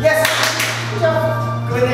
Yes. Good. job. Good.